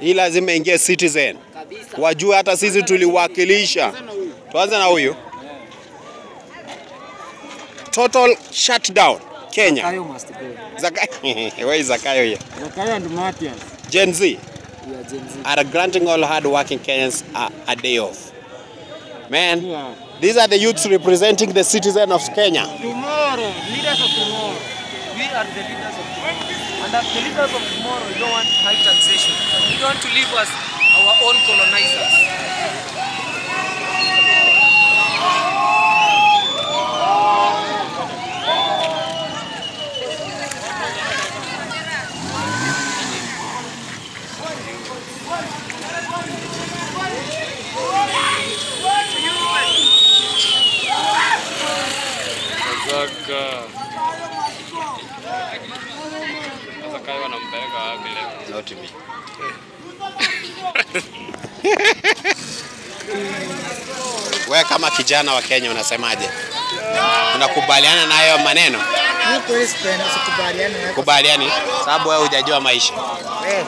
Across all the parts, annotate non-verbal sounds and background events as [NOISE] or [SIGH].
Hii lazima ingie Citizen, kabisa. wajue hata sisi tuliwakilisha. Tuanze na huyu. Total shutdown Kenya. Zakayo must go. Zakayo, [LAUGHS] where is Zakayo here? Zakayo and Matias. Gen Z Yeah, Gen Z. are granting all hard-working Kenyans a, a day off. Man, Yeah. these are the youths representing the citizen of Kenya. Tomorrow, leaders of tomorrow. We are the leaders of tomorrow. And as the leaders of tomorrow, we don't want high taxation. Want to leave us our own colonizers. Not me. [LAUGHS] Wewe kama kijana wa Kenya unasemaje? Unakubaliana na hayo maneno? Kubaliani sababu wewe hujajua maisha. [LAUGHS] wewe.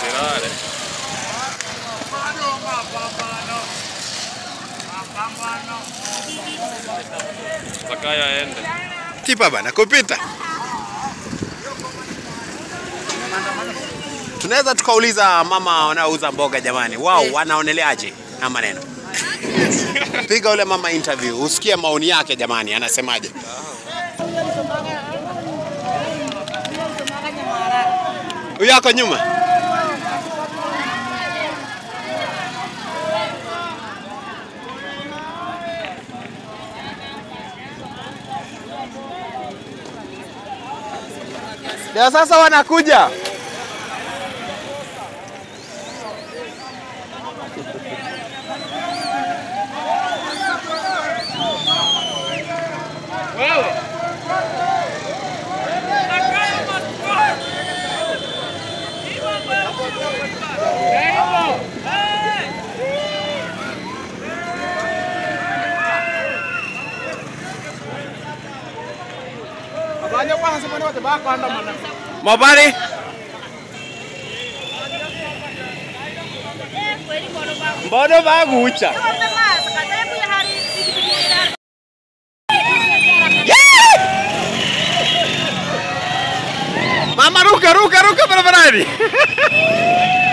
Sirare. Aende. Tipa bana kupita. Tunaweza tukauliza mama wanaouza mboga jamani, wao wanaoneleaje na maneno? [LAUGHS] Piga ule mama interview, usikie maoni yake jamani, anasemaje? Huyu ako nyuma. Ndio sasa wanakuja. Mabari mbono bagucha. Mama ruka ruka ruka barabarani. [LAUGHS]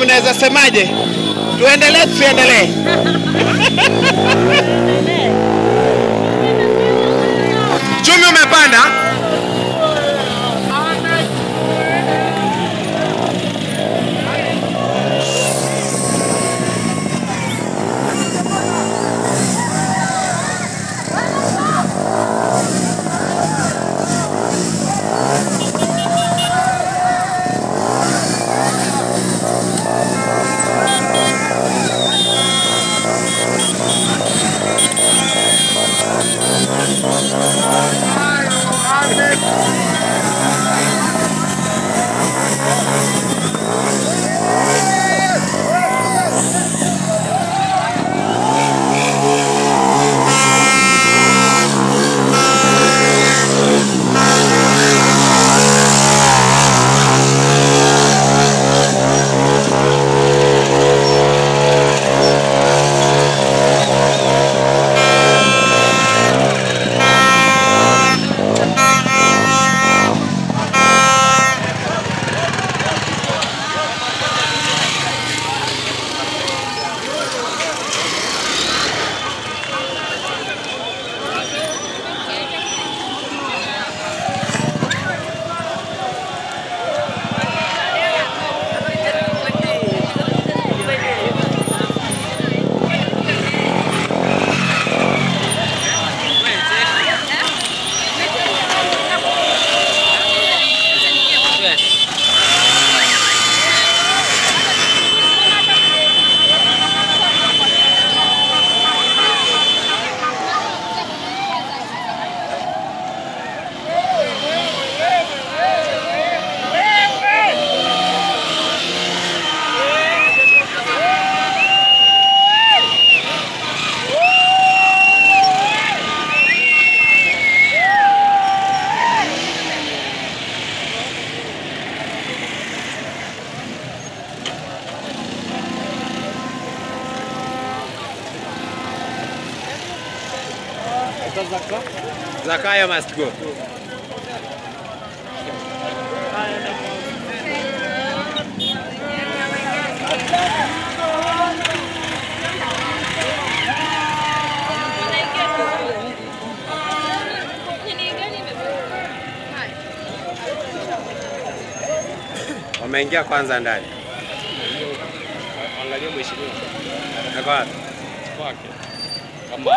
Mnaweza semaje? Tuendelee tusiendelee? Chumi umepanda. Zakayo must go. Wameingia kwanza ndani. Angalia mheshimiwa kwake. Kama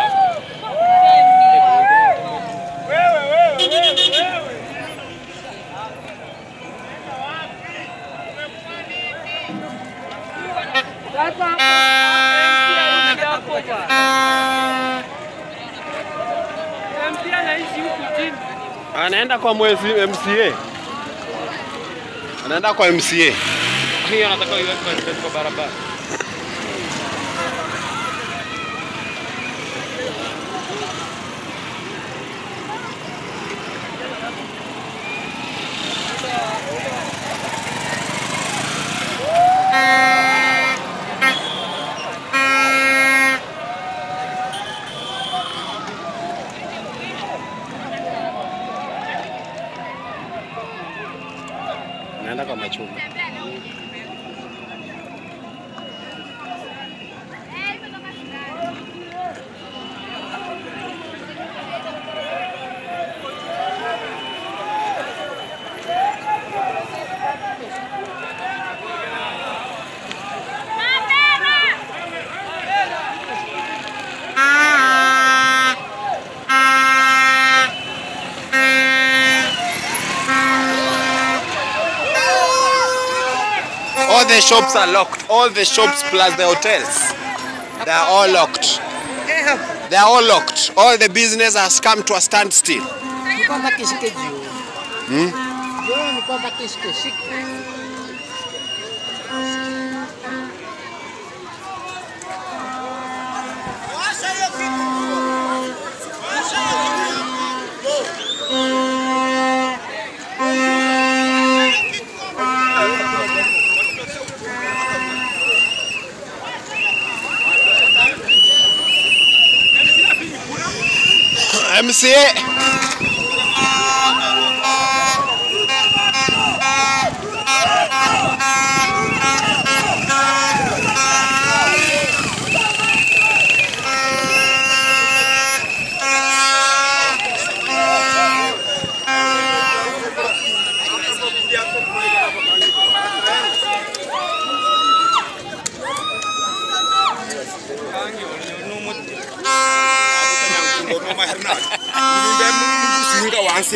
Anaenda kwa mwezi MCA. Anaenda kwa MCA. hiyo anataka iwekwe kwa barabara. Anaenda kwa machumba. All the shops are locked. All the shops plus the hotels. They are all locked. They are all locked. All the business has come to a standstill. Hmm? Juu ni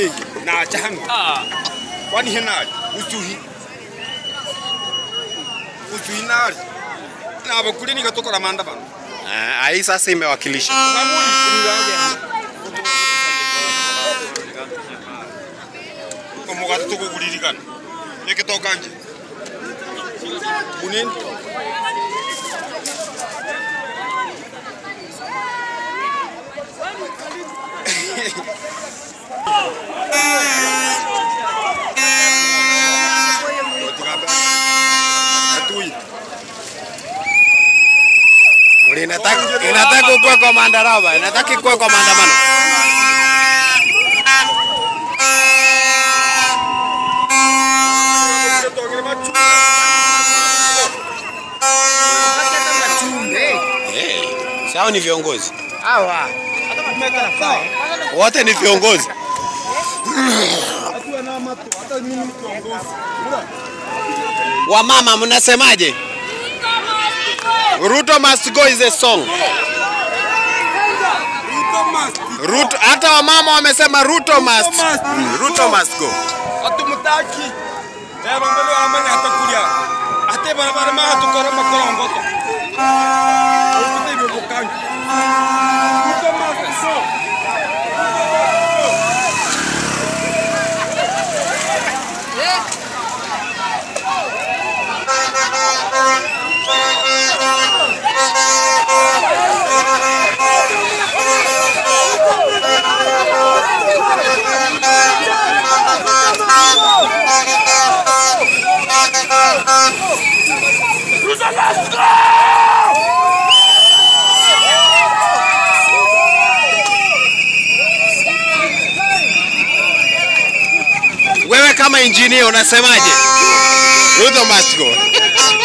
kwamba na shike. ah. Kwani henali usuhi usuhi nali na bakuli ni katokora manda bana. Ah, ai sasa imewakilisha. omugati tukuguririkana nekitokanje bunini Atui. [LAUGHS] Inataka inataka ukuwe kwa maandamano, inataka ikue kwa maandamano. Eh, sawa ni viongozi. Hawa. Wote ni viongozi. Wamama mnasemaje? Ruto must go is a song. Ruto, hata wamama wamesema Ruto must. Ruto must go. Hatumtaki. Leo mbele wamanya atakuja. ate barabara ma hatukora makorongoto ukute ibyo kama unasemaje? Ruto must go. [LAUGHS]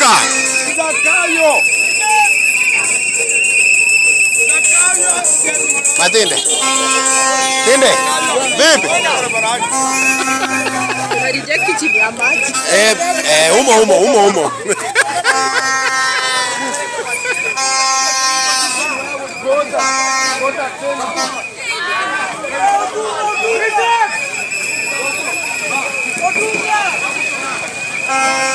Zaca! Zacaio! Atende! Atende! Vem! Maria que te amate. É, é, uma, uma, uma, uma. Thank you.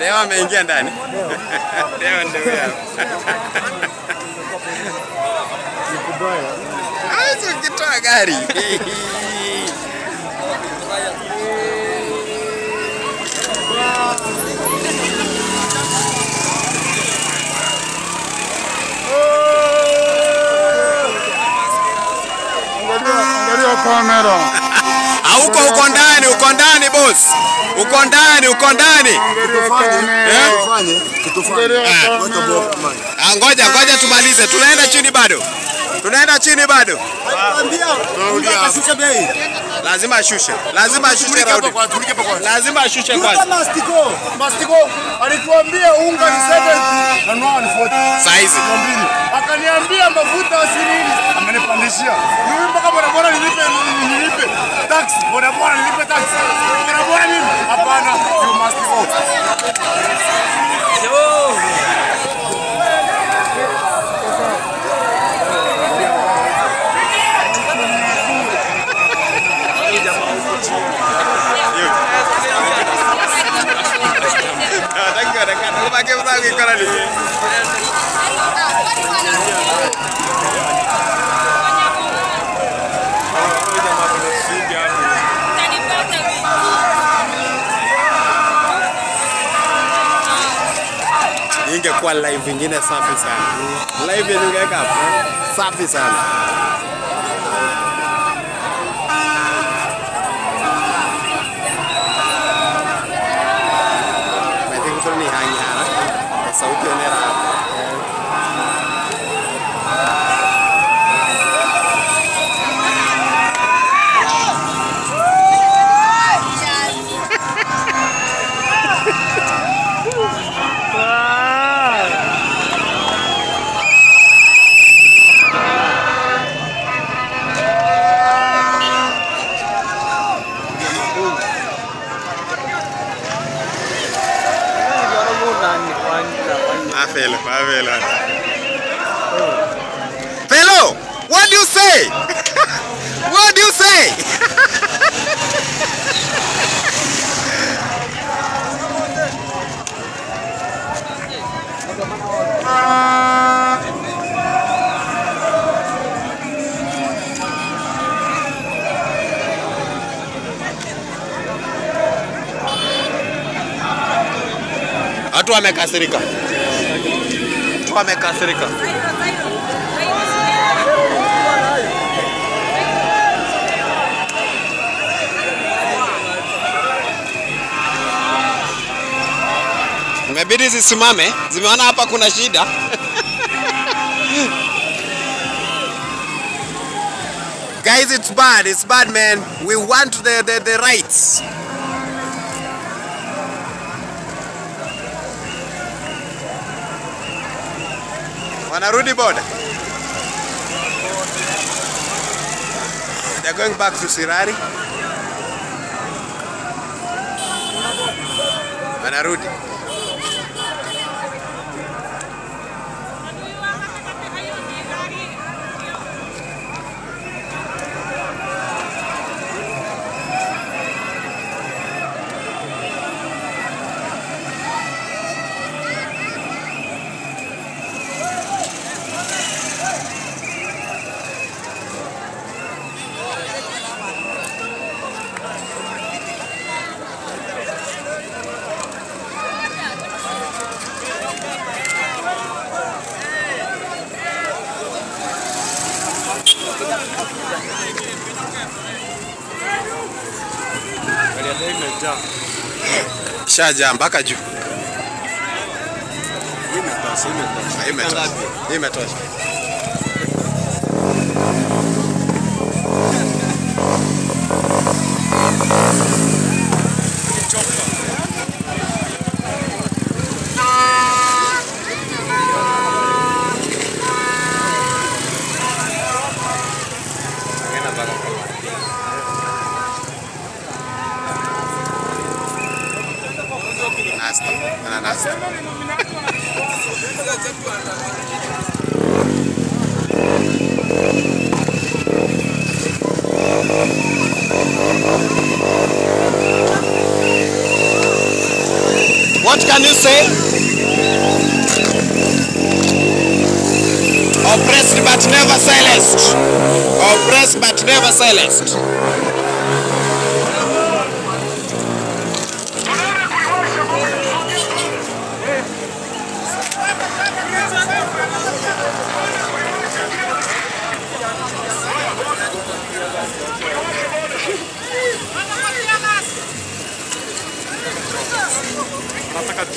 Leo ameingia ndani. Leo ndio huyo hapa. Hawezi ukitoa gari. [LAUGHS] Kamera. Hauko uko ndani, uko ndani boss. Uko ndani, uko ndani. Eh? Kamera. Ah, ngoja ngoja tumalize. Tunaenda chini bado. Tunaenda chini bado. Tunaambia bei. Lazima ashushe. Lazima ashushe Raudi. Lazima ashushe kwanza. Mastiko. Mastiko alituambia unga ni 7 na nua ni 40. Saa hizi. Akaniambia mafuta asirini amenipandishia. Mimi mpaka bodaboda nilipe nilipe tax. Bodaboda nilipe tax. Bodaboda mimi Hapana, you must go. live nyingine safi sana. Live ni kaka safi sana. Say? Watu wamekasirika. Watu wamekasirika. Imebidi zisimame, zimeona hapa kuna shida. Guys, it's bad, it's bad man. We want the, the, the rights. Wanarudi boda. They're going back to Sirari. Wanarudi. Shajaa mpaka juu. Ah, Imetosha. Imetosha. But never silenced. Oppressed but never silenced.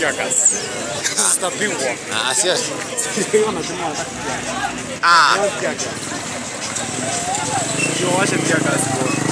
Nataka tiagas. Zitapigwa. Ah, sio. Wanasema Ah, tiagas. Ndio washe bwana.